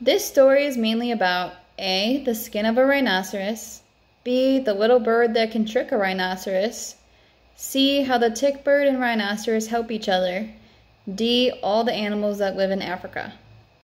This story is mainly about A. The skin of a rhinoceros, B. The little bird that can trick a rhinoceros, C. How the tick bird and rhinoceros help each other, D. All the animals that live in Africa.